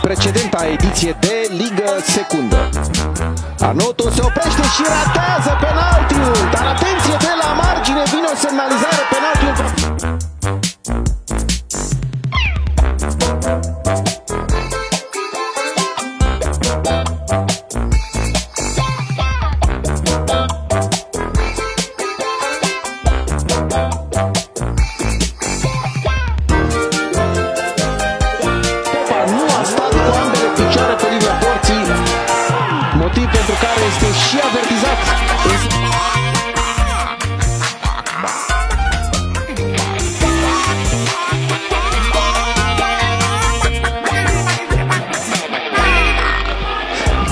precedenta ediție de Ligă Secundă. Arnoto se oprește și ratează penaltiul, dar atenție pe la margine vine o semnalizare penaltiul. Avertizat.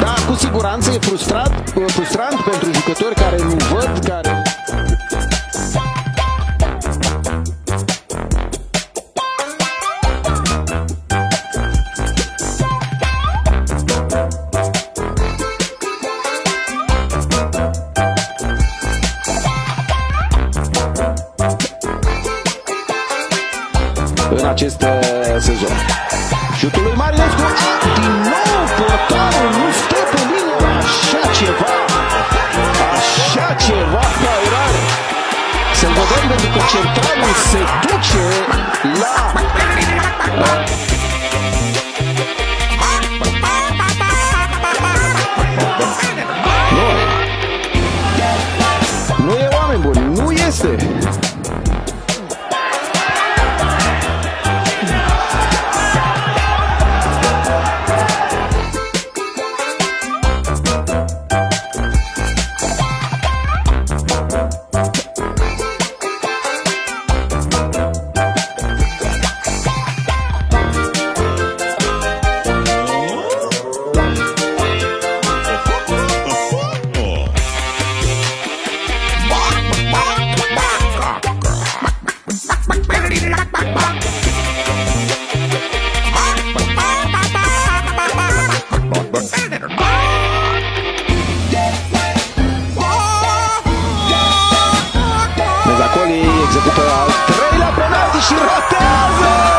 Da, cu siguranță e frustrat, frustrant pentru jucători care nu văd, care în acest uh, sezon. Șutul lui Marinescu, a, din nou portarul nu stă pe linie, așa ceva, așa ceva, da, era Salvador pentru că centralul se duce la... Uh, nu. Nu e oameni buni, nu este. Upyra, Trejla, penalty, Siratezy!